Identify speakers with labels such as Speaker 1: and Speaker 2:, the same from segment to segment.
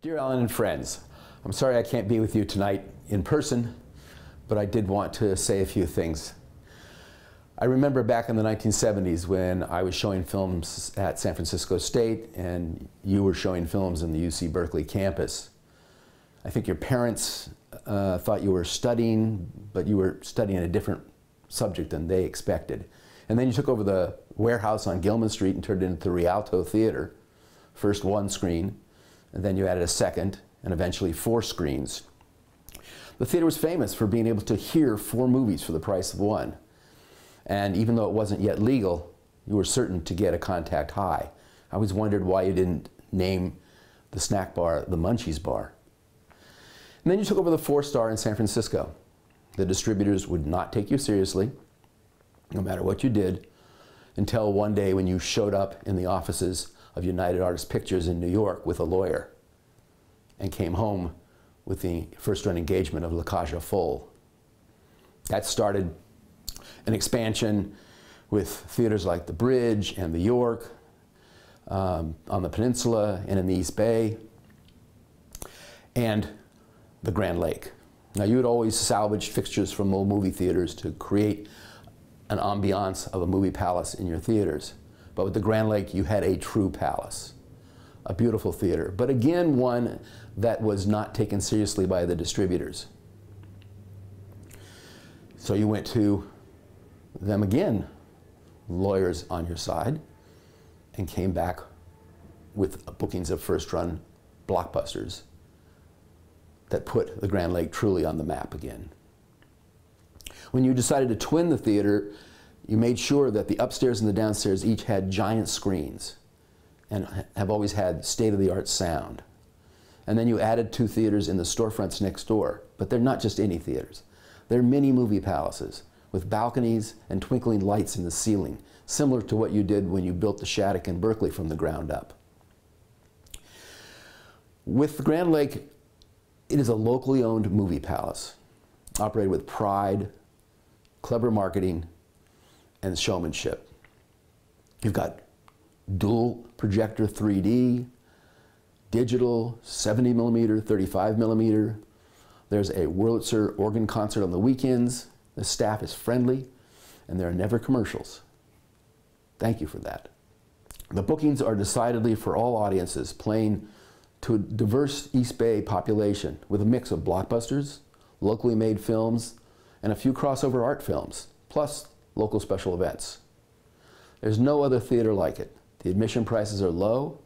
Speaker 1: Dear Allen and friends, I'm sorry I can't be with you tonight in person, but I did want to say a few things. I remember back in the 1970s when I was showing films at San Francisco State and you were showing films in the UC Berkeley campus. I think your parents uh, thought you were studying, but you were studying a different subject than they expected. And then you took over the warehouse on Gilman Street and turned it into the Rialto Theater. First one screen, and then you added a second, and eventually four screens. The theater was famous for being able to hear four movies for the price of one. And even though it wasn't yet legal, you were certain to get a contact high. I always wondered why you didn't name the snack bar the Munchies Bar. And then you took over the four star in San Francisco. The distributors would not take you seriously, no matter what you did, until one day when you showed up in the offices of United Artists Pictures in New York with a lawyer and came home with the first run engagement of La aux Folles. That started an expansion with theaters like the Bridge and the York um, on the peninsula and in the East Bay and the Grand Lake. Now you had always salvaged fixtures from old movie theaters to create an ambiance of a movie palace in your theaters. But with the Grand Lake, you had a true palace, a beautiful theater, but again, one that was not taken seriously by the distributors. So you went to them again, lawyers on your side, and came back with bookings of first run blockbusters that put the Grand Lake truly on the map again. When you decided to twin the theater, you made sure that the upstairs and the downstairs each had giant screens and have always had state-of-the-art sound. And then you added two theaters in the storefronts next door, but they're not just any theaters. They're mini movie palaces with balconies and twinkling lights in the ceiling, similar to what you did when you built the Shattuck in Berkeley from the ground up. With the Grand Lake, it is a locally owned movie palace, operated with pride, clever marketing, and showmanship. You've got dual projector 3D, digital 70 millimeter, 35 millimeter. There's a Wurlitzer organ concert on the weekends. The staff is friendly, and there are never commercials. Thank you for that. The bookings are decidedly for all audiences, playing to a diverse East Bay population with a mix of blockbusters, locally made films, and a few crossover art films, plus local special events. There's no other theater like it. The admission prices are low,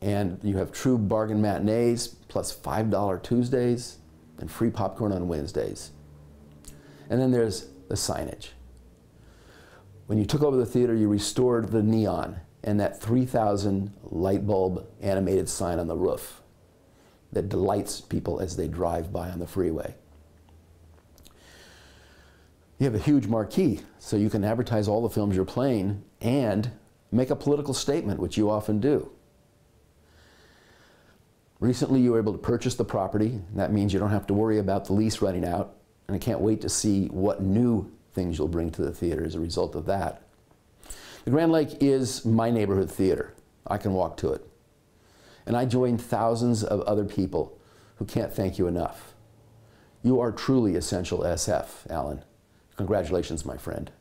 Speaker 1: and you have true bargain matinees, plus $5 Tuesdays, and free popcorn on Wednesdays. And then there's the signage. When you took over the theater, you restored the neon and that 3,000 light bulb animated sign on the roof that delights people as they drive by on the freeway. You have a huge marquee, so you can advertise all the films you're playing and make a political statement, which you often do. Recently, you were able to purchase the property. That means you don't have to worry about the lease running out, and I can't wait to see what new things you'll bring to the theater as a result of that. The Grand Lake is my neighborhood theater. I can walk to it. And I join thousands of other people who can't thank you enough. You are truly essential SF, Allen. Congratulations, my friend.